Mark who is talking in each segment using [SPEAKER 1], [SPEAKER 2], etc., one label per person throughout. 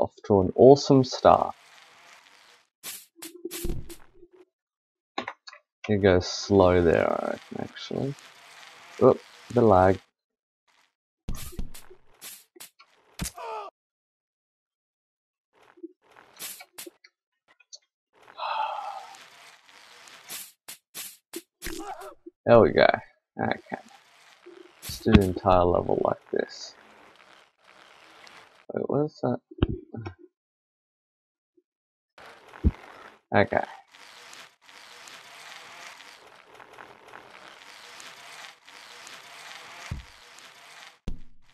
[SPEAKER 1] off to an awesome start. You go slow there, actually. Oop, the lag. There we go. Okay. Let's do the entire level like this. Wait, what is that? Okay.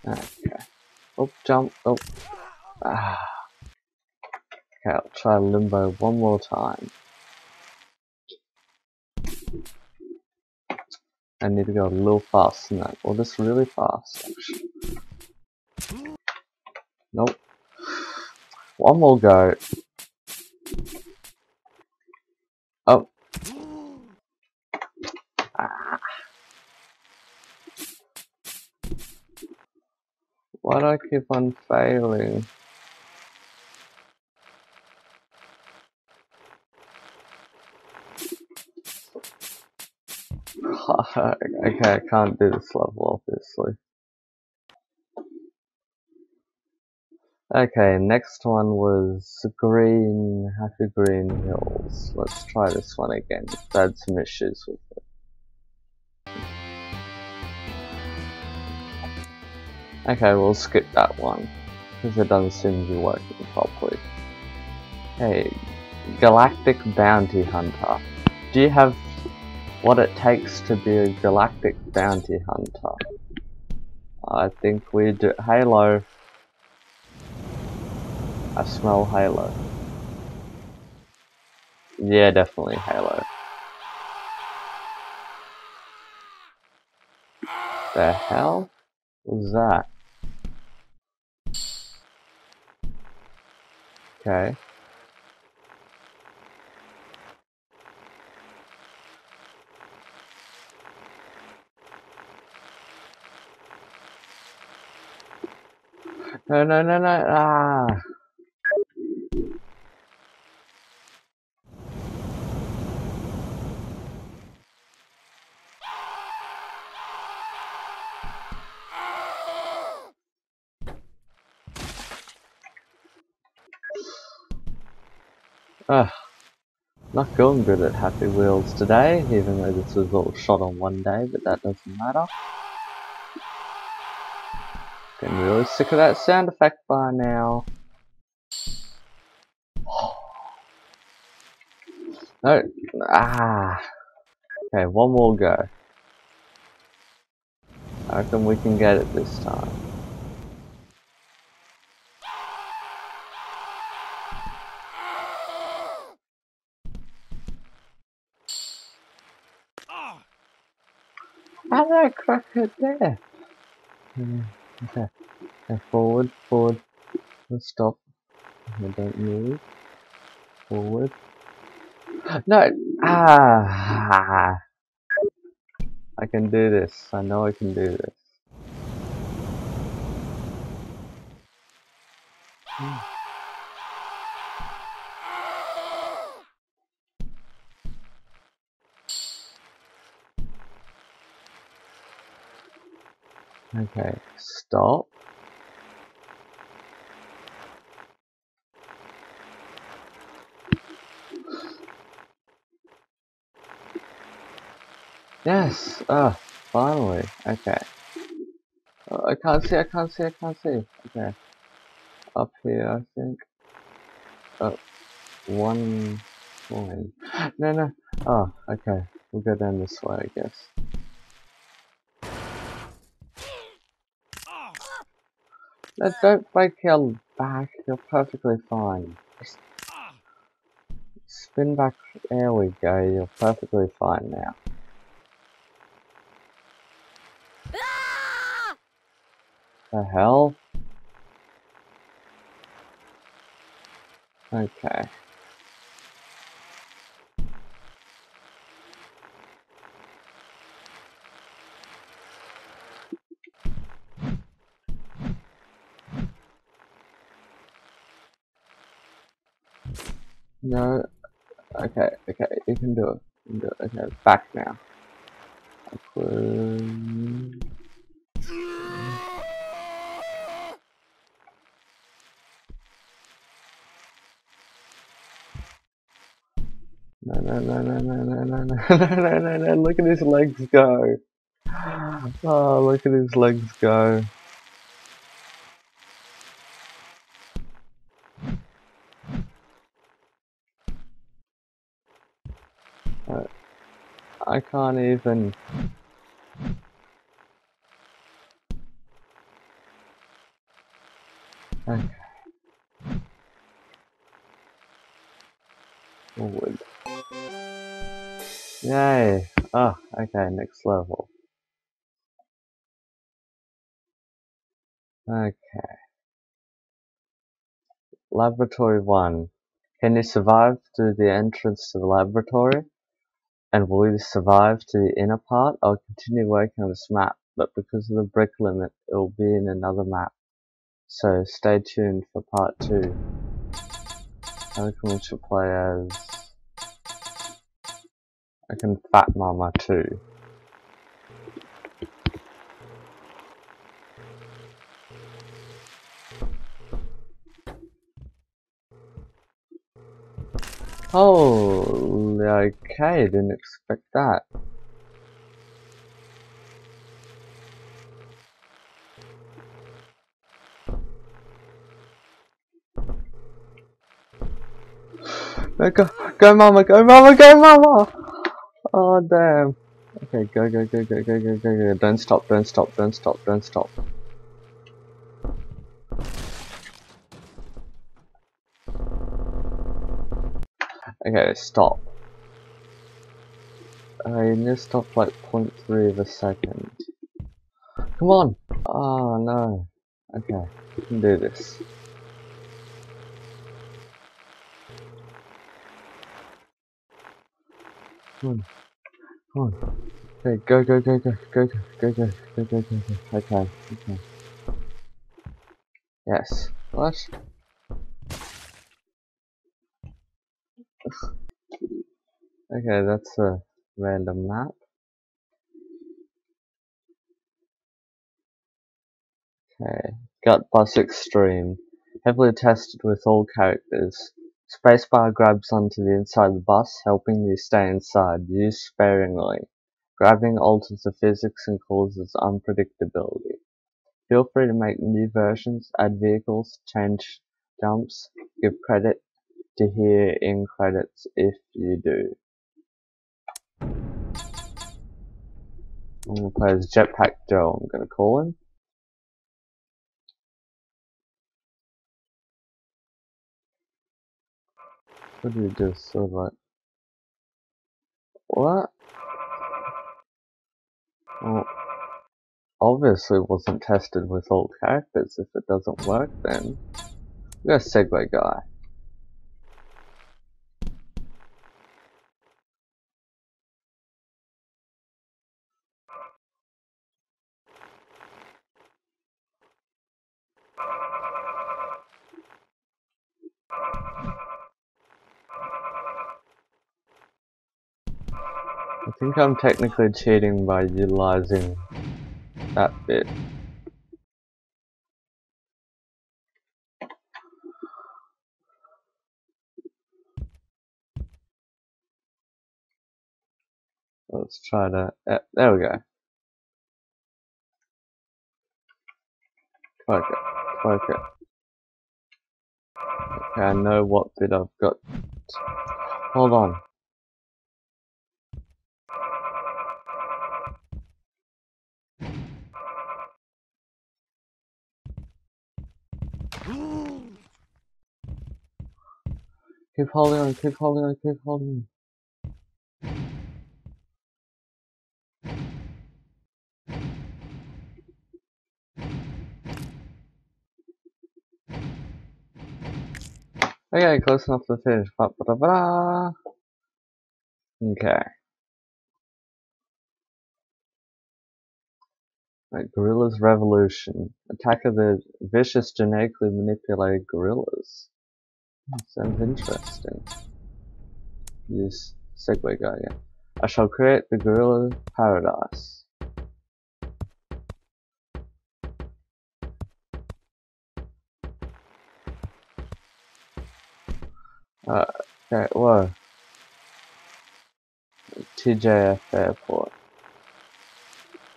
[SPEAKER 1] Okay. Oh, jump. Oh. Ah. Okay, I'll try limbo one more time. I need to go a little faster than that. Or just really fast, actually. Nope. One more go. Why do I keep on failing? okay, I can't do this level, obviously. Okay, next one was Green, Happy Green Hills. Let's try this one again. I had some issues with Okay, we'll skip that one, because it doesn't seem to be working properly. Hey, Galactic Bounty Hunter. Do you have what it takes to be a galactic bounty hunter? I think we do. Halo. I smell Halo. Yeah, definitely Halo. The hell was that? Okay. No, no, no, no, ah. Ah, not going good at Happy Wheels today, even though this was all shot on one day, but that doesn't matter. Getting really sick of that sound effect by now. No, ah. Okay, one more go. I reckon we can get it this time. How did I crack it there? Hmm, okay. Forward, forward. Stop. I don't move. Forward. No! Ah! I can do this. I know I can do this. Okay, stop. Yes! Ah, finally. Okay. Oh, I can't see, I can't see, I can't see. Okay. Up here, I think. Oh, one point. No, no. Oh, okay. We'll go down this way, I guess. Don't break your back. You're perfectly fine. Spin back. There we go. You're perfectly fine now. The hell? Okay. No. Okay, okay, you can do it. You can do it. Okay, back now. Upward. No, no, no, no, no, no, no, no, no, no, no, look at his legs go. Oh, look at his legs go. Uh, I can't even. Okay. Forward. Yay! Oh, okay, next level. Okay. Laboratory 1. Can you survive through the entrance to the laboratory? And will either survive to the inner part? I'll continue working on this map, but because of the brick limit, it will be in another map. So stay tuned for part 2. I can we should play as... I can Fat Mama too. Oh, okay, didn't expect that. No, go, go, mama, go, mama, go, mama! Oh, damn. Okay, go, go, go, go, go, go, go, go. Don't stop, don't stop, don't stop, don't stop. Okay, stop. Uh, need to stop like 0.3 of a second. Come on! Oh no. Okay, we can do this. Come on. Come on. Okay, go, go, go, go, go, go, go, go, go, go, go, go. Okay, okay. Yes. What? Okay, that's a random map. Okay, Gut Bus Extreme. Heavily tested with all characters. Spacebar grabs onto the inside of the bus, helping you stay inside. Use sparingly. Grabbing alters the physics and causes unpredictability. Feel free to make new versions, add vehicles, change jumps, give credit to here in credits if you do. I'm gonna play as Jetpack Joe, I'm gonna call him. What do you do? So like what? Well, obviously wasn't tested with all characters. If it doesn't work, then we got Segway guy. I think I'm technically cheating by utilizing that bit. Let's try to, uh, there we go. Cloak it. Okay, I know what bit I've got. Hold on. Keep holding on, keep holding on, keep holding on. Okay, close enough to finish. Ba -ba -da -ba -da. Okay. Like Gorillas Revolution. Attack of the vicious genetically manipulated gorillas. Sounds interesting. This Segway guy again. I shall create the gorilla paradise. Uh, okay, whoa. TJF Airport.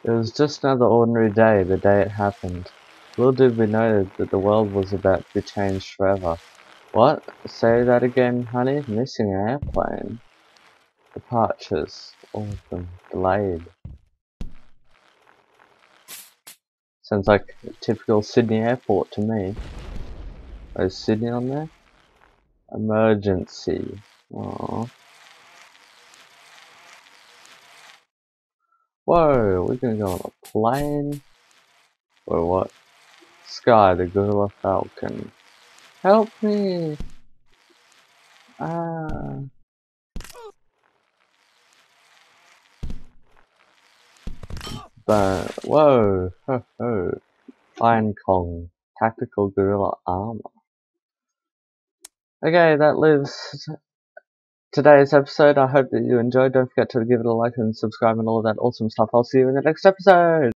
[SPEAKER 1] It was just another ordinary day, the day it happened. Little did we know that the world was about to be changed forever. What? Say that again, honey? Missing an airplane. Departures, all of them delayed. Sounds like a typical Sydney airport to me. Is Sydney on there? Emergency. Aww. Whoa, we're gonna go on a plane? Or what? Sky, the Gorilla Falcon. Help me! Ah. But, whoa, ho ho. Iron Kong, tactical gorilla armor. Okay, that leaves today's episode. I hope that you enjoyed. Don't forget to give it a like and subscribe and all of that awesome stuff. I'll see you in the next episode.